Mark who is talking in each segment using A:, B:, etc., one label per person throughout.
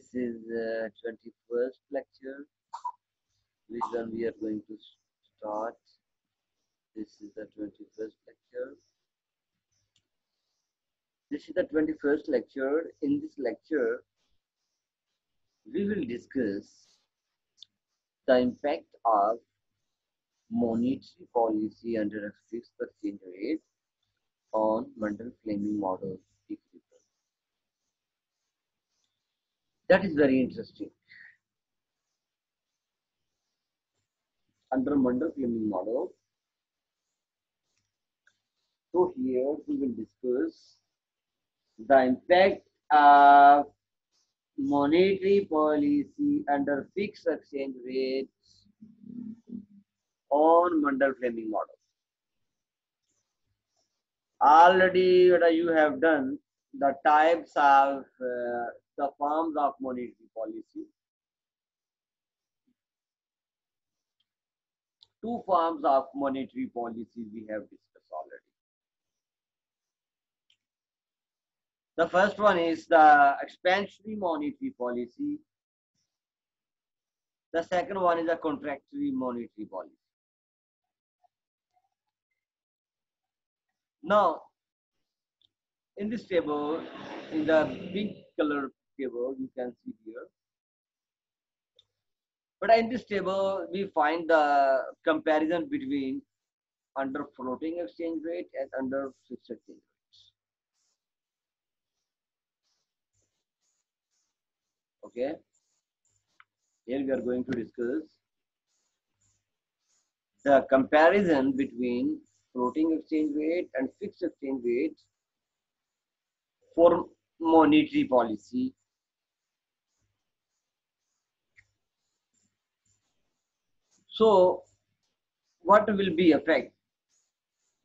A: this is uh, 21st lecture which one we are going to start. This is the 21st lecture. This is the 21st lecture. In this lecture we will discuss the impact of monetary policy under a fixed exchange rate on Mundell Fleming model equilibrium. That is very interesting. Under Mundell Fleming model, so here we will discuss the impact of monetary policy under fixed exchange rates on Mundell Fleming model. Already what you have done the types of uh, the forms of monetary policy. Two forms of monetary policy we have discussed already. The first one is the expansionary monetary policy. The second one is the contractionary monetary policy. Now, in this table, in the big color table, you can see here. But in this table, we find the comparison between under floating exchange rate and under fixed exchange rates. Okay. Here we are going to discuss the comparison between floating exchange rate and fixed exchange rate for monetary policy. So, what will be effect?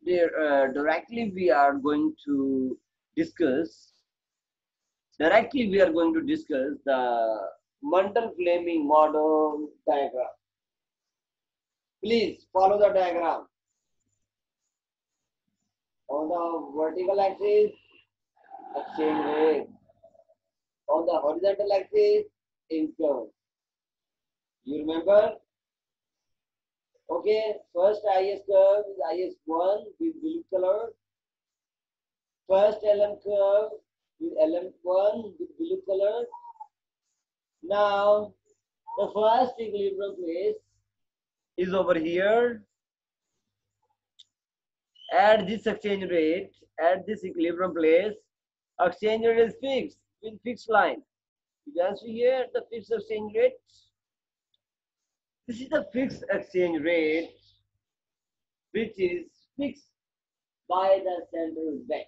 A: There, uh, directly we are going to discuss. Directly we are going to discuss the Mundell Fleming model diagram. Please follow the diagram. On the vertical axis, exchange rate. On the horizontal axis, income. You remember? Okay, first IS curve is IS1 with blue color. First LM curve with LM1 with blue color. Now, the first equilibrium place is over here at this exchange rate, at this equilibrium place, exchange rate is fixed with fixed line. You can see here the fixed exchange rate. This is the fixed exchange rate which is fixed by the central bank.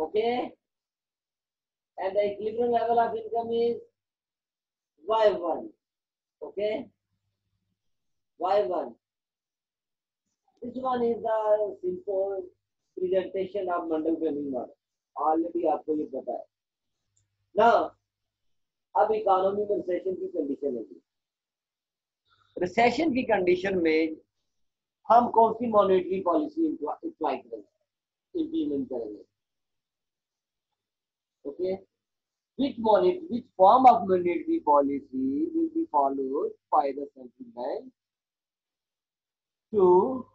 A: Okay? And the equilibrium level of income is Y1. Okay? Y1. This one is the simple presentation of Mundell Fleming model. Already आपको ये पता है. Now, अब economy recession की condition होगी. Recession की condition में हम कौन सी मॉनेटरी पॉलिसी अप्लाई करेंगे इम्प्लीमेंट करेंगे okay which monetary which form of monetary policy will be followed by the central bank to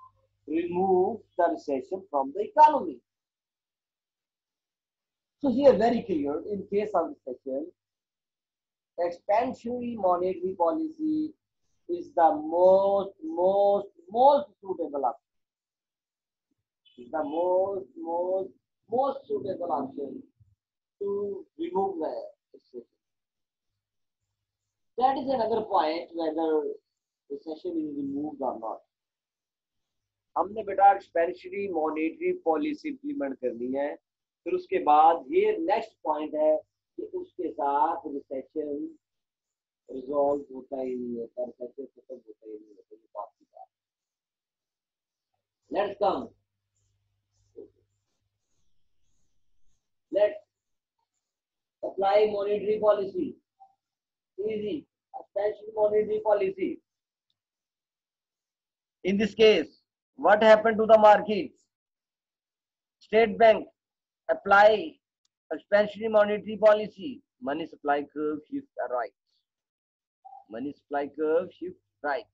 A: remove the recession from the economy. So here very clear, in case of recession, expansionary monetary policy is the most, most, most suitable option. The most, most, most suitable option to remove the recession. That is another point whether recession is removed or not. हमने बेटा expansionary monetary policy implement करनी है फिर उसके बाद ये next point है कि उसके साथ रिसेशन रिजॉल्व होता ही नहीं होता रिसेशन खत्म होता ही नहीं होता ये बात की बात let's come let's apply monetary policy easy expansion monetary policy in this case what happened to the markets state bank apply expansionary monetary policy money supply curve shift right. Money supply curve shift right.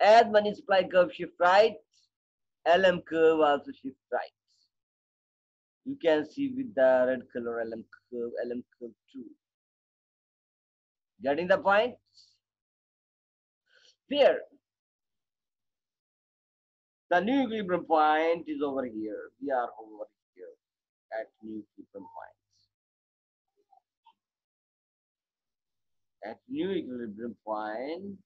A: As money supply curve shift right, LM curve also shift right. You can see with the red color LM curve, LM curve too. Getting the point? Here, the new equilibrium point is over here. We are over here at new equilibrium points. At new equilibrium point,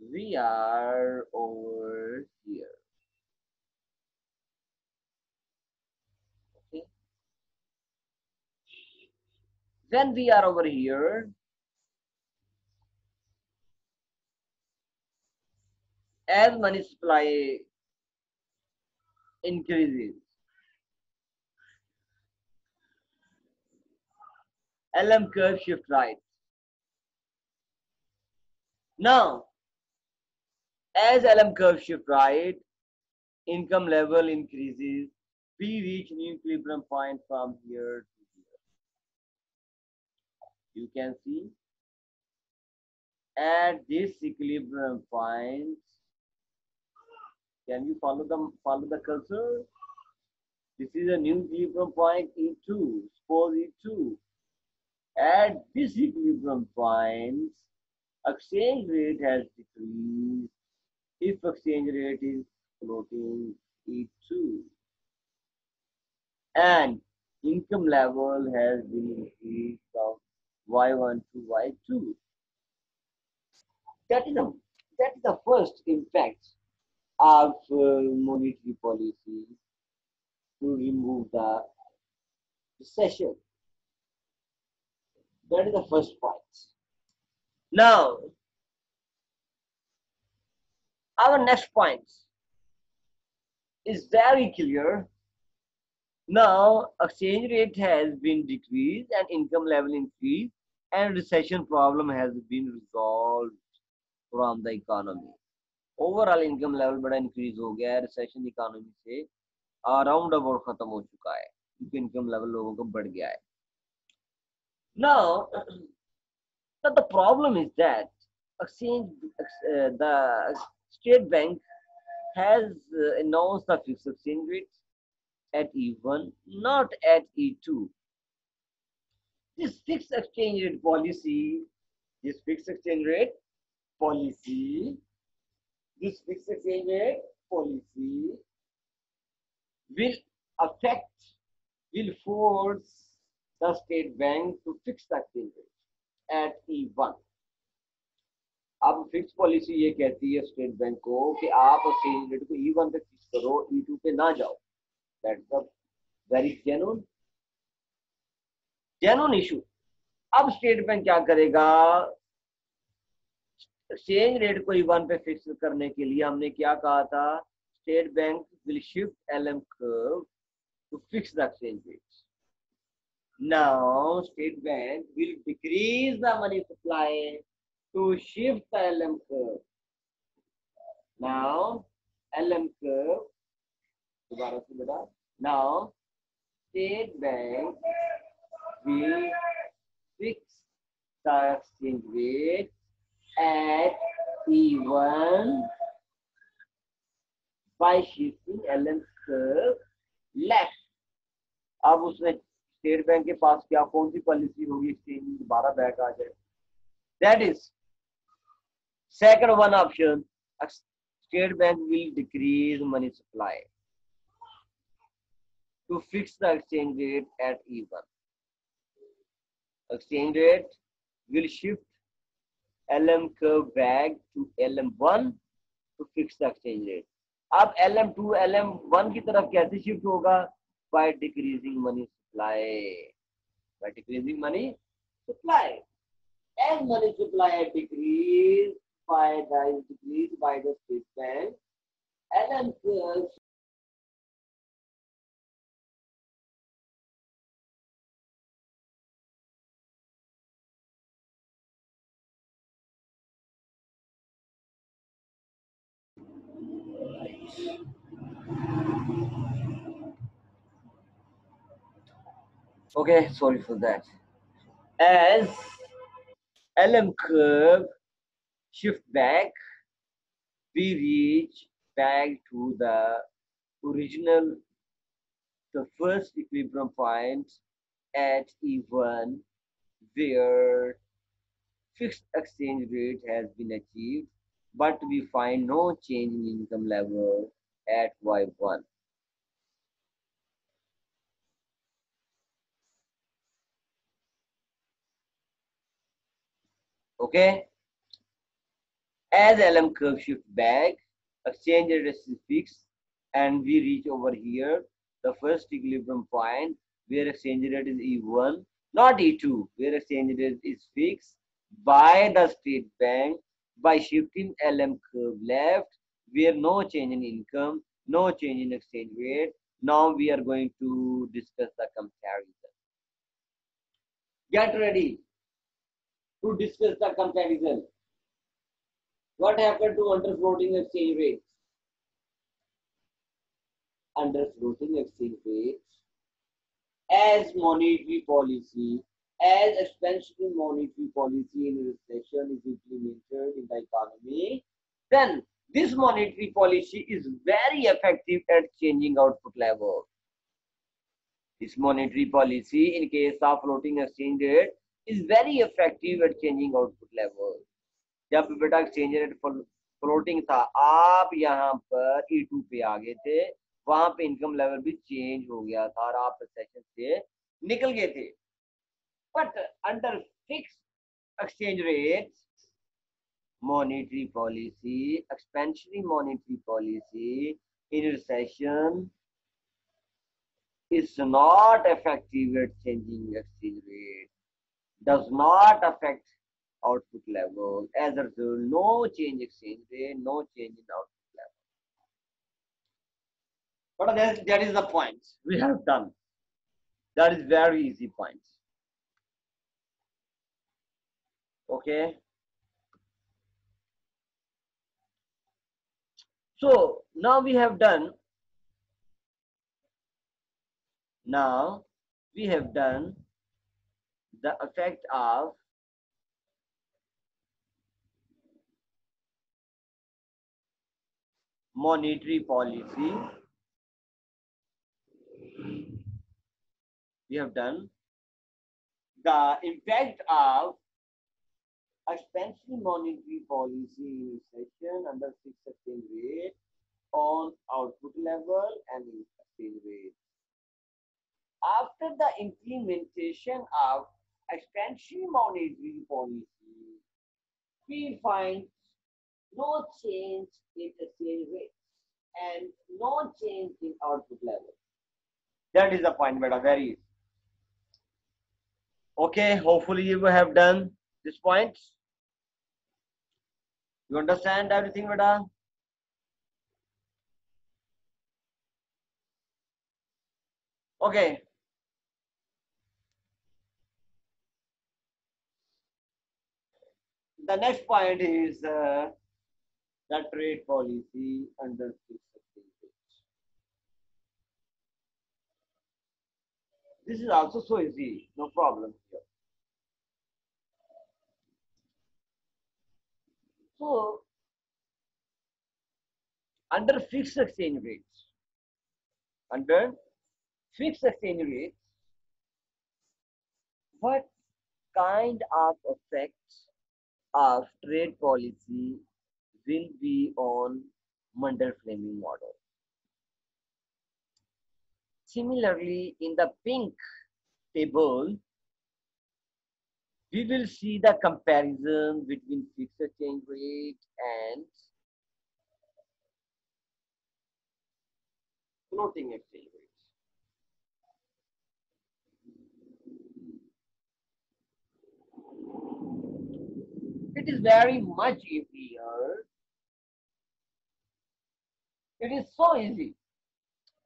A: we are over here. Okay. When we are over here, as money supply increases, LM curve shift right. Now, as LM curve shift right, income level increases, we reach new equilibrium point from here to here. You can see at this equilibrium point, can you follow the follow the cursor? This is a new equilibrium point E2. Suppose E2. At this equilibrium point, exchange rate has decreased if exchange rate is floating E2. And income level has been increased from Y1 to Y2. That is the that is the first impact of uh, monetary policy to remove the recession. That is the first point. Now, our next point is very clear. Now, exchange rate has been decreased and income level increased and recession problem has been resolved from the economy. Overall income level बड़ा increase हो गया है recession economy से around about खत्म हो चुका है क्योंकि इनकम लेवल लोगों का बढ़ गया है now but the problem is that exchange uh, the state bank has uh, announced the fixed exchange rate at E1 not at E2 this fixed exchange rate policy this fixed exchange rate policy this fixed exchange rate policy will affect, will force the state bank to fix the exchange rate at E1. अब fix policy ये कहती है state bank को कि आप exchange rate को E one पे fix करो ई टू पे ना जाओ। That's the very genuine genuine issue अब स्टेट बैंक क्या करेगा? एक्सचेंज रेट को ई वन पे फिक्स करने के लिए हमने क्या कहा था? State Bank will shift L M curve to fix the exchange rate now state bank will decrease the money supply to shift the lm curve now lm curve दोबारा से बेटा now state bank will fix the exchange rate at E1 by shifting LM curve left. अब उसने state bank के पास क्या, कौन सी पॉलिसी होगी एक्सचेंज दोबारा बैक आ जाए। That is second one option state bank will decrease money supply to fix the exchange rate at even exchange rate will shift LM M back to LM one to fix the exchange rate अब LM two LM one की तरफ़ कैसे shift होगा? By decreasing money supply by decreasing money supply. As money supply decrease by the decrease by the state bank. LM curve Okay, sorry for that. As LM curve shift back, we reach back to the original, the first equilibrium point at E1 where fixed exchange rate has been achieved, but we find no change in income level at Y1. Okay. As LM curve shift back, exchange rate is fixed and we reach over here, the first equilibrium point where exchange rate is E1, not E2, where exchange rate is fixed by the state bank by shifting LM curve left, where no change in income, no change in exchange rate. Now we are going to discuss the comparison. Get ready to discuss the comparison. What happened to under floating exchange rates? Under floating exchange rates, as monetary policy, as expansionary monetary policy in recession is implemented in the economy, then this monetary policy is very effective at changing output level. This monetary policy in case of floating exchange rate is very effective at changing output level. जब बेटा exchange rate floating था, आप यहाँ पर E2 पे आ गए थे, वहाँ पर इनकम लेवल भी चेंज हो गया था और आप सेशन से निकल गए थे but under fix exchange rate monetary policy expansionary monetary policy in recession is not effective at changing exchange rate does not affect output level. As a result, no change exchange rate, no change in output level. But that, that is the point we have done. That is very easy point. Okay. So now we have done. Now we have done the effect of monetary policy we have done the impact of expansive monetary policy in under fixed exchange rate on output level and exchange rate. After the implementation of monetary policy, we find no change in the exchange rate and no change in output level. That is the point, beta. Very. Okay, hopefully you have done this point. You understand everything, beta? Okay. The next point is uh, the trade policy under fixed exchange rate. This is also so easy, no problem here. So, under fixed exchange rates, under fixed exchange rates, what kind of effects of trade policy will be on Mundell-Fleming model. Similarly, in the pink table, we will see the comparison between fixed exchange rate and floating exchange rates It is very much easier. It is so easy.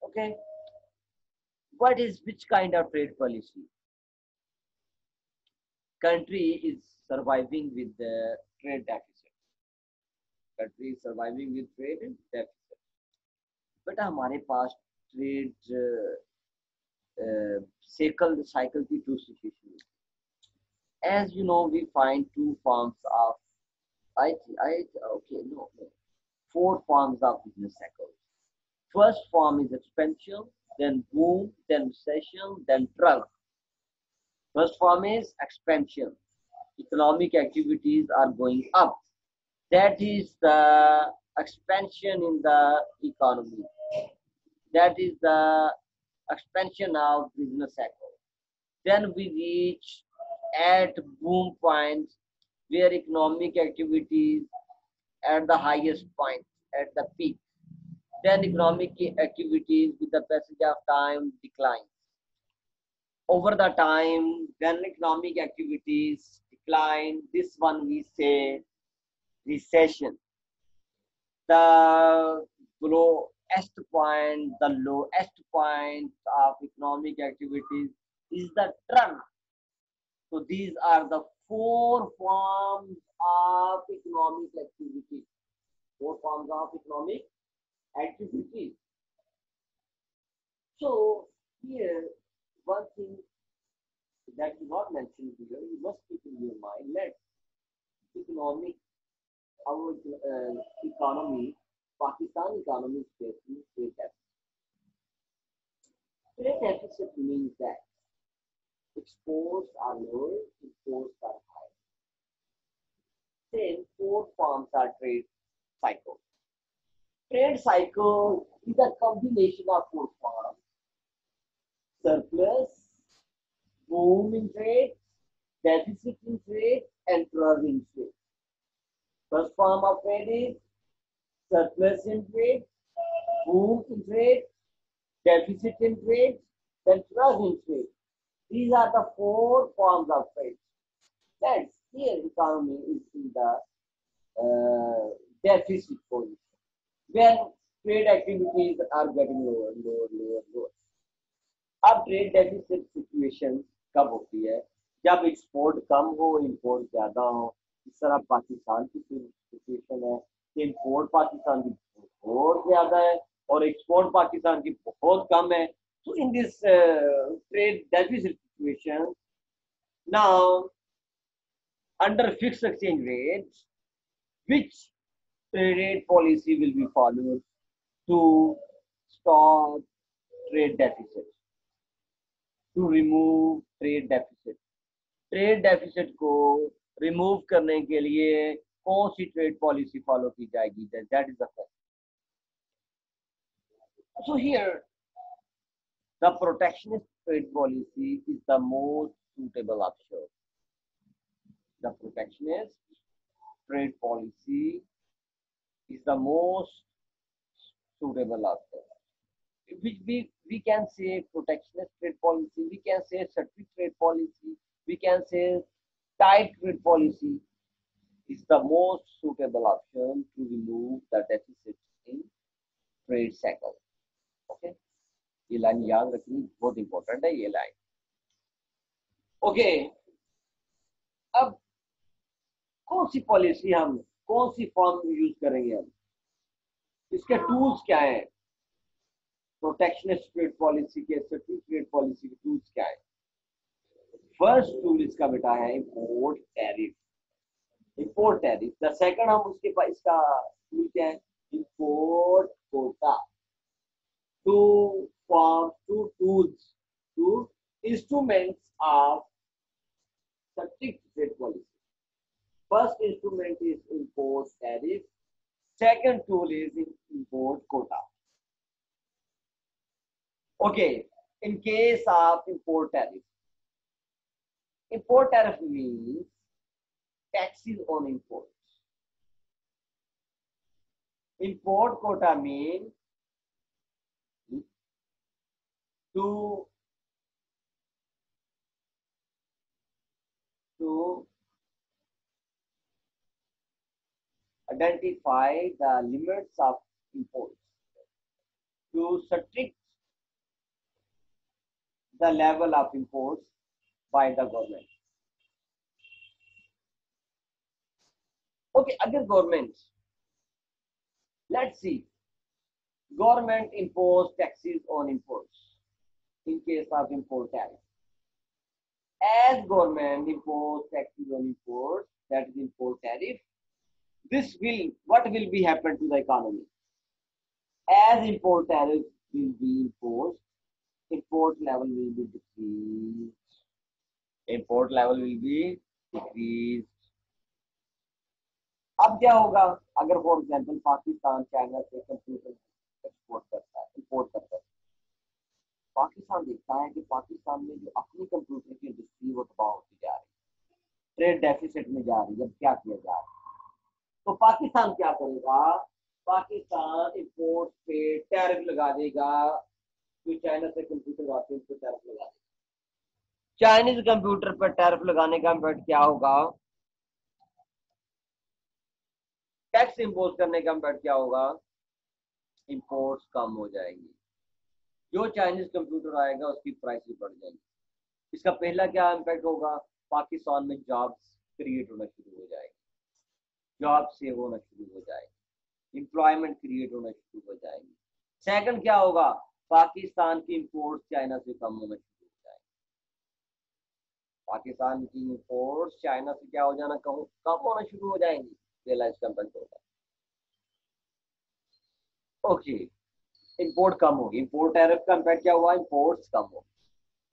A: Okay. What is which kind of trade policy? Country is surviving with the trade deficit. Country is surviving with trade deficit. बेटा हमारे पास trade cycle the cycle की two situations. as you know, we find two forms of I I okay no no four forms of business cycles. First form is expansion, then boom, then recession, then trough. First form is expansion. Economic activities are going up. That is the expansion in the economy. That is the expansion of business cycle. Then we reach at boom points where economic activities at the highest point, at the peak. Then economic activities with the passage of time decline. Over the time, when economic activities decline, this one we say recession. The lowest point, the lowest point of economic activities is the trend. So these are the four forms of economic activity. Four forms of economic activity. So here, one thing that you not mentioned here, you must keep in your mind that economic, our uh, economy, Pakistan economy is facing trade deficit. Deficit means that exports are lower, imports are high. Then four forms are trade cycle. Trade cycle is a combination of four forms. Surplus, boom in trade, deficit in trade, and trough in trade. First form of trade is surplus in trade, boom in trade, deficit in trade, then trough in trade. These are the four forms of trade. That's here economy is in the uh, deficit position. When trade activities are getting lower, lower, lower, lower. अब trade deficit situation कब होती है जब export कम हो import ज़्यादा हो इस तरह पाकिस्तान की सिचुएशन है कि इंपोर्ट पाकिस्तान की बहुत ज़्यादा है और एक्सपोर्ट पाकिस्तान की बहुत कम है तो in this trade deficit situation. Now, under fixed exchange rates, which trade policy will be followed to stop trade deficit, to remove trade deficit. Trade deficit को रिमूव करने के लिए कौन सी ट्रेड पॉलिसी फॉलो की जाएगी that is the so here the protectionist trade policy is the most suitable option. The protectionist trade policy is the most suitable option. Which we, we can say protectionist trade policy, we can say strict trade policy, we can say tight trade policy is the most suitable option to remove the deficit in trade cycle. Okay. ये line याद रखनी बहुत important है, ये line. Okay अब कौन सी policy हम, कौन सी फॉर्म यूज़ करेंगे हम? इसके टूल्स क्या है? प्रोटेक्शनिस्ट ट्रेड पॉलिसी के ट्रेड पॉलिसी के टूल्स क्या है? फ़र्स्ट टूल इसका बेटा है import tariff import tariff the second हम उसके पास इसका टूल क्या है? Import quota to form two tools, two instruments of strict trade policy. First instrument is import tariff. Second tool is import quota. Okay, in case of import tariff, import tariff means taxes on imports. Import quota means to to identify the limits of imports to restrict the level of imports by the government. Okay, other governments. Let's see. Government impose taxes on imports in case of import tariff. As government impose taxes on imports, that is import tariff, this will, what will be happen to the economy? As import tariff will be imposed, import level will be decreased. Import level will be decreased. अब क्या होगा अगर for example Pakistan China से computer export करता है import करता है पाकिस्तान देखता है कि पाकिस्तान में जो अपनी कंप्यूटर की इंडस्ट्री वो तबाह होती जा रही है। ट्रेड डेफिसिट में जा रही है क्या किया जा रहा है? तो पाकिस्तान क्या करेगा? पाकिस्तान इंपोर्ट पे टैरिफ लगा देगा। जो चाइना से कंप्यूटर आते हैं, उस पर टैरिफ लगा देगा। चाइनीज़ कंप्यूटर पर टैरिफ लगाने का इम्पैक्ट क्या होगा? टैक्स इम्पोज करने का इम्पैक्ट क्या होगा? इंपोर्ट्स कम हो जाएँगी। जो चाइनीज़ कंप्यूटर आएगा, उसकी प्राइस बढ़ जाएगी। इसका पहला क्या इम्पैक्ट होगा? पाकिस्तान में जॉब्स क्रिएट होना शुरू हो जाएगी। जॉब सेव होना शुरू हो जाएगी। एम्प्लॉयमेंट क्रिएट होना शुरू हो जाएगी। सेकंड क्या होगा? पाकिस्तान की इंपोर्ट चाइना से कम होना शुरू हो जाएगी। पाकिस्तान की इंपोर्ट चाइना से क्या हो जाना कम कम होना शुरू हो जाएँगी। रियलाइज़ कंपनी होगा ओके इंपोर्ट कम होगी। इंपोर्ट टैरिफ का इम्पैक्ट क्या हुआ? इंपोर्ट्स कम हो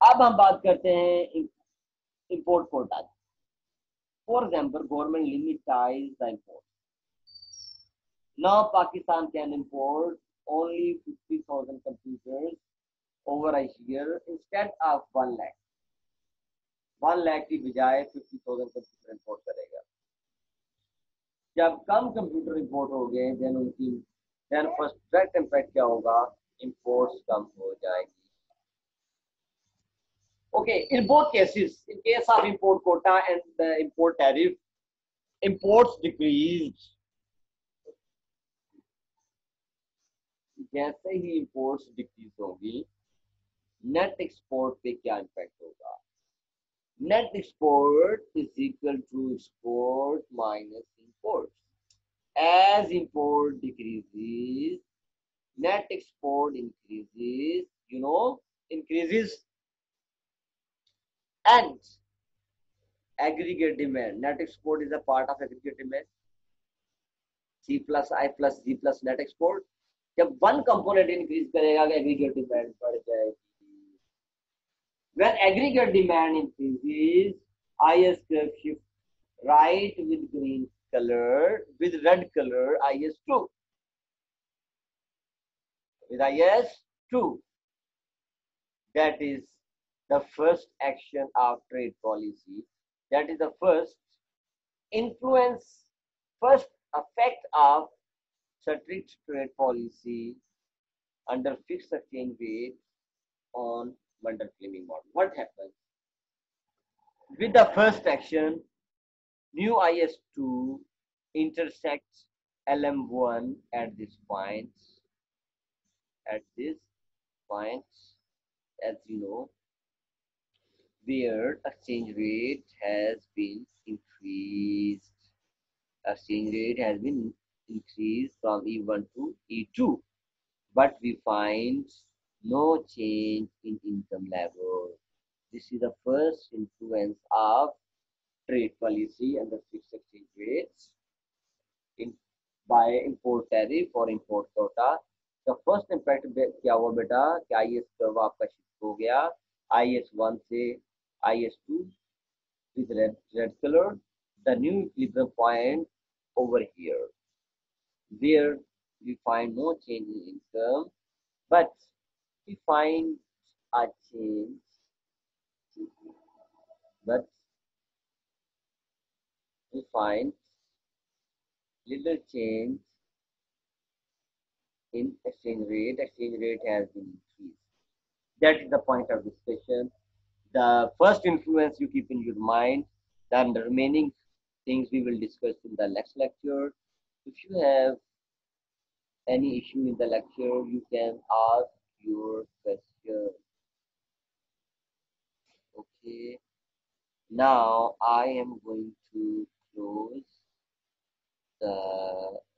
A: अब हम बात करते हैं import quota for example government limitise the import now Pakistan can import only 50,000 computers over a year instead of 1 lakh. 1 lakh की बजाय 50,000 कंप्यूटर इंपोर्ट करेगा। जब कम कंप्यूटर इंपोर्ट हो गए देन उनकी देन फ़र्स्ट डायरेक्ट इम्पैक्ट क्या होगा? इंपोर्ट्स कम हो जाएगी। Okay, in both cases, in case of import quota and the import tariff decreased जैसे ही इंपोर्ट्स डिक्रीज होगी नेट एक्सपोर्ट पे क्या इम्पैक्ट होगा? Net export is equal to export minus import as import decreases net export increases you know increases and aggregate demand net export is a part of aggregate demand c plus i plus g plus net export जब one component increase करेगा aggregate demand बढ़ जाएगी when aggregate demand increases is curve shift right with green color with red color is2 with is2 that is the first action of trade policy that is the first influence first effect of strict trade policy under fixed exchange rate on Mundell Fleming model. What happens? With the first action, new IS2 intersects LM1 at this point, at this point, as you know, where exchange rate has been increased. Exchange rate has been increase from E1 to E2, but we find no change in income level. This is the first influence of trade policy and the fixed exchange rates in by import tariff or import quota. The first impact क्या हुआ बेटा कि I S curve आपका shift हो गया I S one से I S to with red red color the new equilibrium point over here there we find no change in income, but we find a change, but we find little change in exchange rate. Exchange rate has been increased. That is the point of discussion. The first influence you keep in your mind, then the remaining things we will discuss in the next lecture. If you have any issue in the lecture, you can ask your question. Okay. Now I am going to close eh, the